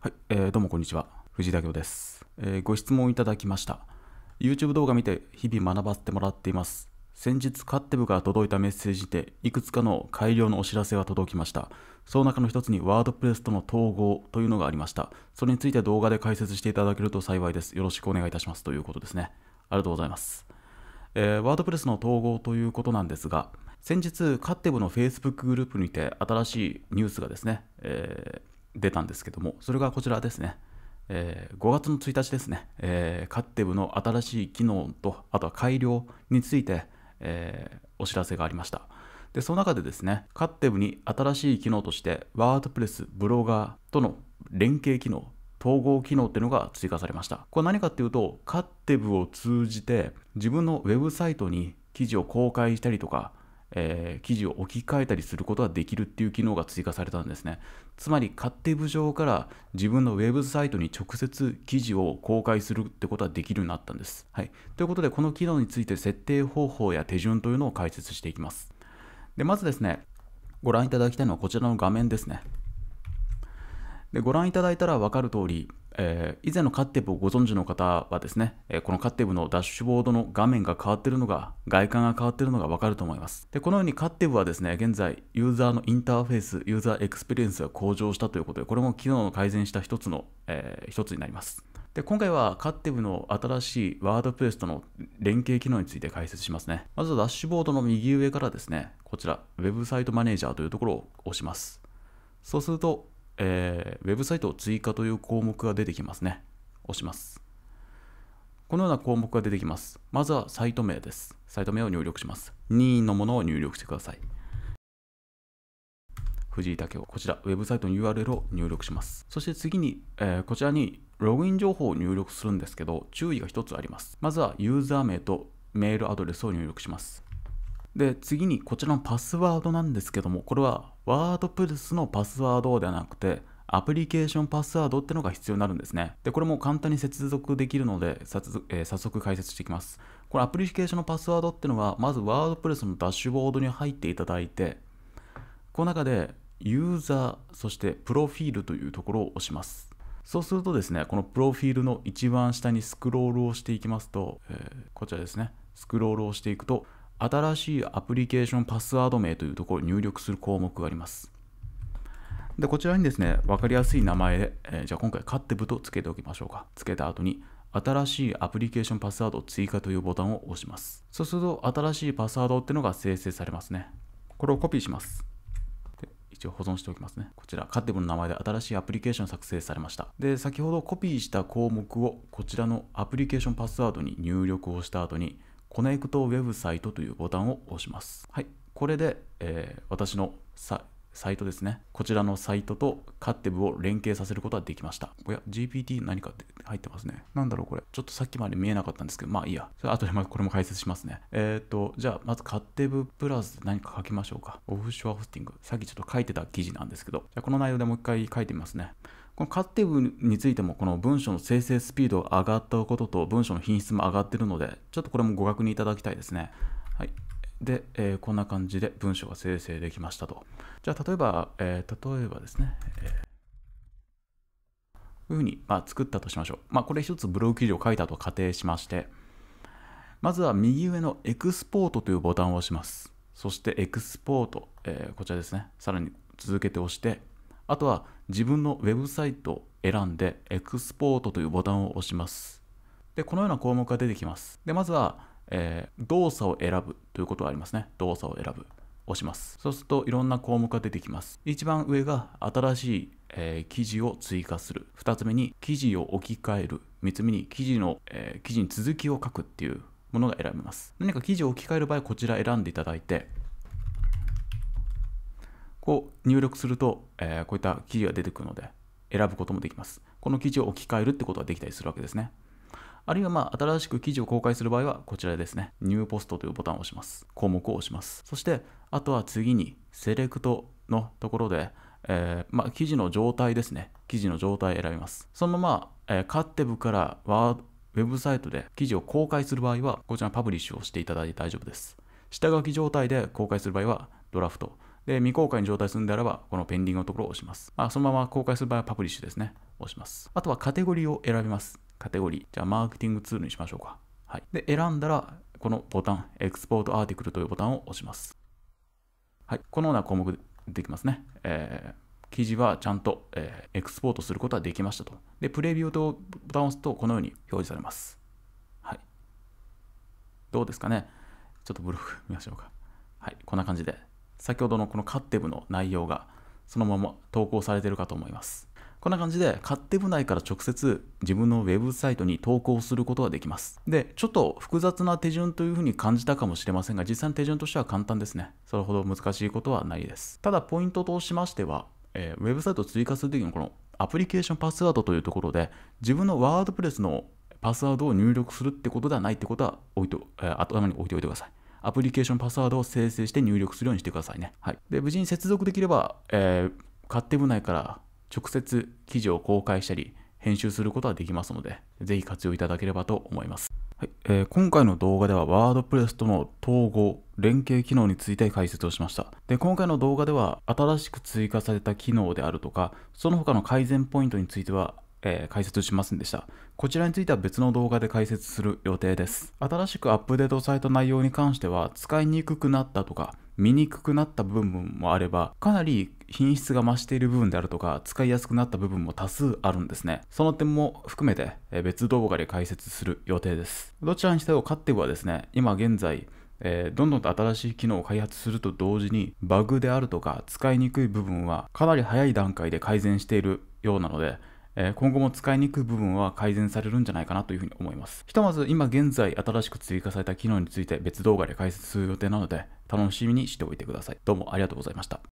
はい、えーどうもこんにちは。藤田行です、えーご質問いただきました。YouTube 動画見て日々学ばせてもらっています。先日、カッテブから届いたメッセージで、いくつかの改良のお知らせが届きました。その中の一つに、ワードプレスとの統合というのがありました。それについて動画で解説していただけると幸いです。よろしくお願いいたします。ということですね。ありがとうございます。えーワードプレスの統合ということなんですが、先日、カッテブの Facebook グループにて新しいニュースがですね、えー出たんですけども、それがこちらですね。えー5月の1日ですね、えーカッテブの新しい機能と、あとは改良について、えーお知らせがありました。で、その中でですね、カッテブに新しい機能として、ワードプレス、ブロガーとの連携機能、統合機能っていうのが追加されました。これ何かっていうと、カッテブを通じて自分のウェブサイトに記事を公開したりとか、えー記事を置き換えたりすることができるっていう機能が追加されたんですね。つまり、 Katteb 上から自分のウェブサイトに直接記事を公開するってことができるようになったんです。はい。ということで、この機能について設定方法や手順というのを解説していきます。で、まずですね、ご覧いただきたいのはこちらの画面ですね。でご覧いただいたら分かる通り、えー以前の Katteb をご存知の方はですね、えーこの Katteb のダッシュボードの画面が変わっているのが、外観が変わっているのが分かると思います。で、このように Katteb はですね、現在、ユーザーのインターフェース、ユーザーエクスペリエンスが向上したということで、これも機能を改善した一つの、えー一つになります。で今回はカッテブの新しいワードプレスとの連携機能について解説しますね。まずはダッシュボードの右上からですね、こちら、ウェブサイトマネージャーというところを押します。そうすると、えーウェブサイト追加という項目が出てきますね。押します。このような項目が出てきます。まずはサイト名です。サイト名を入力します。任意のものを入力してください。藤井武雄、こちら、ウェブサイトの URL を入力します。そして次に、えーこちらにログイン情報を入力するんですけど、注意が一つあります。まずはユーザー名とメールアドレスを入力します。で、次にこちらのパスワードなんですけども、これはワードプレスのパスワードではなくて、アプリケーションパスワードっていうのが必要になるんですね。で、これも簡単に接続できるので、えー早速解説していきます。これアプリケーションのパスワードっていうのは、まずワードプレスのダッシュボードに入っていただいて、この中でユーザー、そしてプロフィールというところを押します。そうするとですね、このプロフィールの一番下にスクロールをしていきますと、えーこちらですね、スクロールをしていくと、新しいアプリケーションパスワード名というところを入力する項目があります。で、こちらにですね、わかりやすい名前で、えーじゃあ今回カッテブとつけておきましょうか。つけた後に、新しいアプリケーションパスワード追加というボタンを押します。そうすると、新しいパスワードっていうのが生成されますね。これをコピーします。一応保存しておきますね。こちら、カッテブの名前で新しいアプリケーション作成されました。で、先ほどコピーした項目をこちらのアプリケーションパスワードに入力をした後に、コネクトウェブサイトというボタンを押します。はい。これで、えー私のサイトですね。こちらのサイトとカッテブを連携させることができました。おや、GPT 何かって入ってますね。なんだろうこれ。ちょっとさっきまで見えなかったんですけど、まあいいや。それ後でまこれも解説しますね。えっ、と、じゃあまずカッテブプラスで何か書きましょうか。オフショアホスティング。さっきちょっと書いてた記事なんですけど、じゃあこの内容でもう一回書いてみますね。このカッティブについてもこの文章の生成スピードが上がったことと文章の品質も上がっているので、ちょっとこれもご確認いただきたいですね。はい。で、えーこんな感じで文章が生成できましたと。じゃあ例えば、えー例えばですね、えーこういうふうに、まあ、作ったとしましょう。まあ、これ一つブログ記事を書いたと仮定しまして、まずは右上のエクスポートというボタンを押します。そしてエクスポート、えーこちらですね。さらに続けて押して、あとは自分のウェブサイトを選んでエクスポートというボタンを押します。で、このような項目が出てきます。で、まずは、えー動作を選ぶということがありますね。動作を選ぶ。押します。そうするといろんな項目が出てきます。一番上が新しい、えー記事を追加する。二つ目に記事を置き換える。三つ目に記事の、えー記事に続きを書くっていうものが選べます。何か記事を置き換える場合こちら選んでいただいて、こう入力すると、えーこういった記事が出てくるので選ぶこともできます。この記事を置き換えるってことができたりするわけですね。あるいはまあ新しく記事を公開する場合はこちらですね。ニューポストというボタンを押します。項目を押します。そしてあとは次にセレクトのところで、えーまあ、記事の状態ですね。記事の状態を選びます。そのまま、えーカッテブからワードウェブサイトで記事を公開する場合はこちらのパブリッシュをしていただいて大丈夫です。下書き状態で公開する場合はドラフト。で、未公開に状態するんであれば、このペンディングのところを押します。まあ、そのまま公開する場合はパブリッシュですね。押します。あとはカテゴリーを選びます。カテゴリー。じゃあ、マーケティングツールにしましょうか。はい。で、選んだら、このボタン、エクスポートアーティクルというボタンを押します。はい。このような項目できますね。えー、記事はちゃんと、えー、エクスポートすることができましたと。で、プレビューとボタンを押すと、このように表示されます。はい。どうですかね？ちょっとブログ見ましょうか。はい。こんな感じで、先ほどのこのカッテブの内容がそのまま投稿されているかと思います。こんな感じで、勝手部内から直接自分のウェブサイトに投稿することができます。で、ちょっと複雑な手順というふうに感じたかもしれませんが、実際の手順としては簡単ですね。それほど難しいことはないです。ただ、ポイントとしましては、えー、ウェブサイトを追加するときのこのアプリケーションパスワードというところで、自分のワードプレスのパスワードを入力するってことではないってことは置いと、えー、頭に置いておいてください。アプリケーションパスワードを生成して入力するようにしてくださいね。はい。で、無事に接続できれば、えー、勝手部内から直接記事を公開したり、編集することができますので、ぜひ活用いただければと思います。はいえー、今回の動画ではワードプレスとの統合、連携機能について解説をしました。で、今回の動画では新しく追加された機能であるとか、その他の改善ポイントについてはえー、解説しませんでした。こちらについては別の動画で解説する予定です。新しくアップデートされた内容に関しては、使いにくくなったとか、見にくくなった部分もあれば、かなり品質が増している部分であるとか、使いやすくなった部分も多数あるんですね。その点も含めて、えー、別動画で解説する予定です。どちらにしてもカッテブはですね、今現在、えー、どんどんと新しい機能を開発すると同時にバグであるとか使いにくい部分はかなり早い段階で改善しているようなのでえ今後も使いにくい部分は改善されるんじゃないかなというふうに思います。ひとまず今現在新しく追加された機能について別動画で解説する予定なので楽しみにしておいてください。どうもありがとうございました。